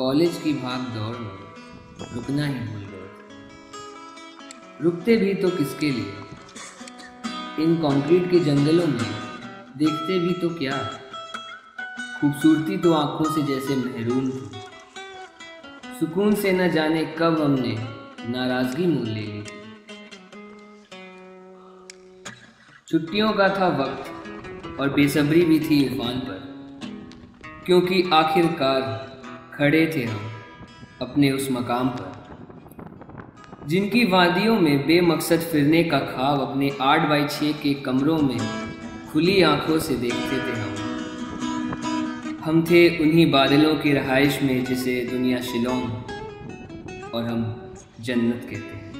College की भाग दौड़ में रुकना ही भूल गए। रुकते भी तो किसके लिए? इन कंक्रीट के जंगलों में देखते भी तो क्या? खूबसूरती तो आँखों से जैसे महरूम थी। सुकून से न जाने कब हमने नाराज़गी मोल ले ली। छुट्टियों का था वक्त और बेसब्री भी थी इरफान पर, क्योंकि आखिरकार खड़े थे हम, अपने उस मकाम पर, जिनकी वादियों में बेमकसद फिरने का ख्वाब अपने आठ बाई छः के कमरों में खुली आँखों से देखते थे हम। हम थे उन्हीं बादलों की रहाइश में जिसे दुनिया शिलोंग और हम जन्नत कहते हैं।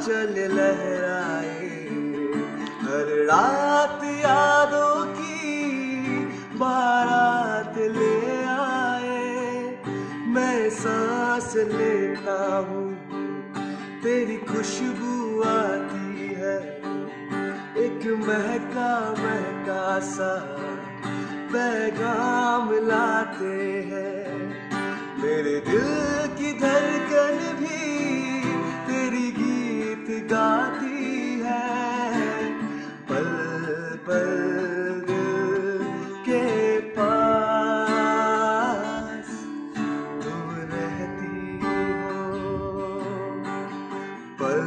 चल लहराए। हर रात यादों की बारात ले आए। मैं सांस लेता हूँ, तेरी खुशबू आती है। एक महका महका सा पैगाम लाते हैं। मेरे दिल गाती है पल पल के पास। तुम रहती हो पल